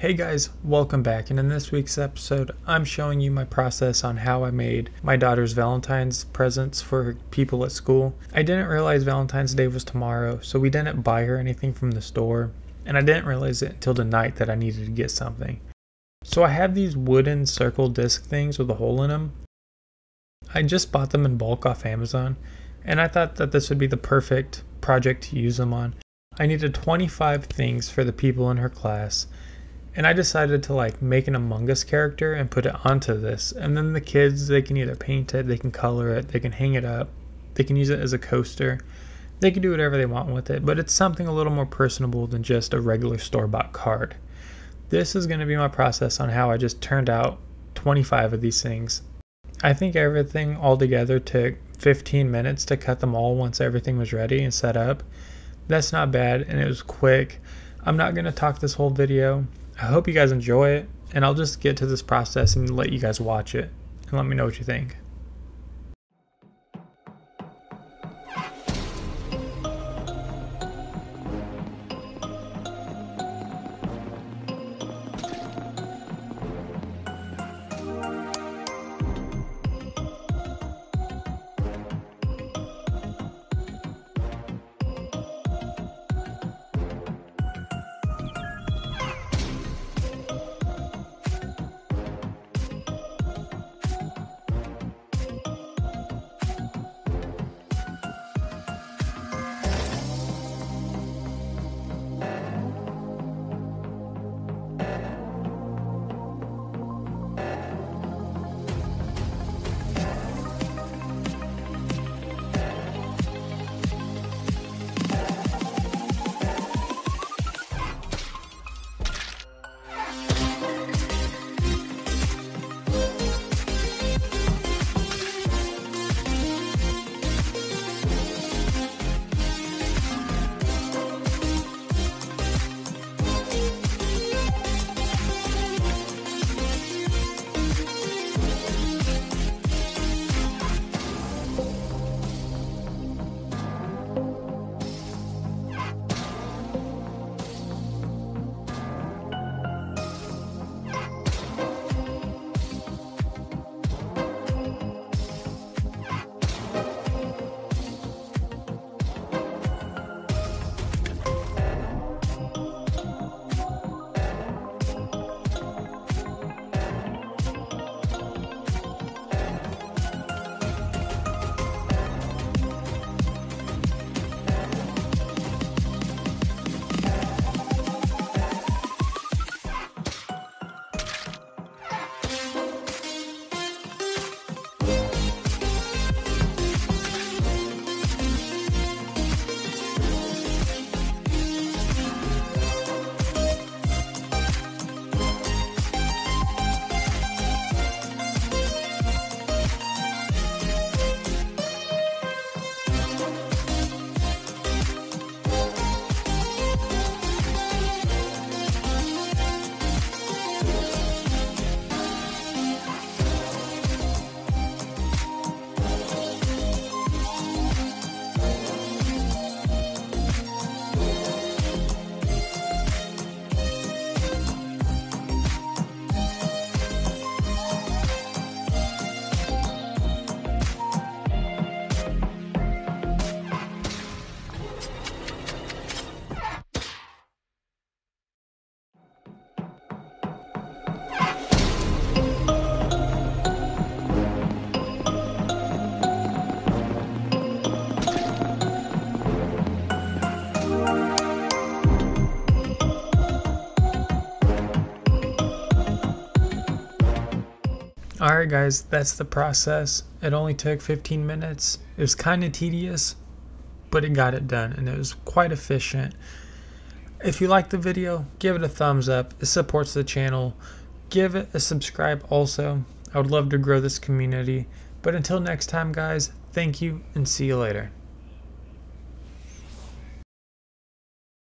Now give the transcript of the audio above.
Hey guys, welcome back. And in this week's episode, I'm showing you my process on how I made my daughter's Valentine's presents for people at school. I didn't realize Valentine's Day was tomorrow, so we didn't buy her anything from the store. And I didn't realize it until the night that I needed to get something. So I have these wooden circle disc things with a hole in them. I just bought them in bulk off Amazon, and I thought that this would be the perfect project to use them on. I needed 25 things for the people in her class and I decided to like make an Among Us character and put it onto this. And then the kids, they can either paint it, they can color it, they can hang it up, they can use it as a coaster. They can do whatever they want with it, but it's something a little more personable than just a regular store bought card. This is going to be my process on how I just turned out 25 of these things. I think everything all together took 15 minutes to cut them all once everything was ready and set up. That's not bad, and it was quick. I'm not going to talk this whole video. I hope you guys enjoy it, and I'll just get to this process and let you guys watch it and let me know what you think. Alright guys, that's the process. It only took 15 minutes. It was kind of tedious, but it got it done and it was quite efficient. If you like the video, give it a thumbs up. It supports the channel. Give it a subscribe also. I would love to grow this community. But until next time guys, thank you and see you later.